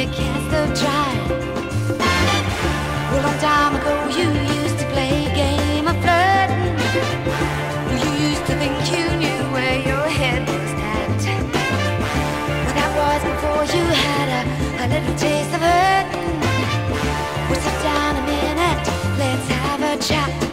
you can't still try. Well, long time ago you used to play a game of flirting. You used to think you knew where your head was at. Well, that was before you had a, a little taste of hurting. Sit down a minute, let's have a chat.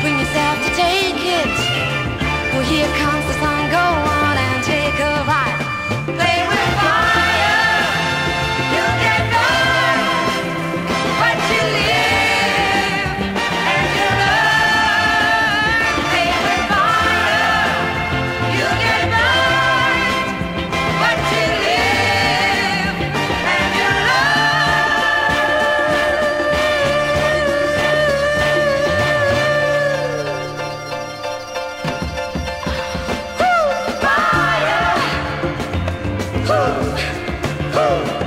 Bring yourself to take it. Well, here comes ho.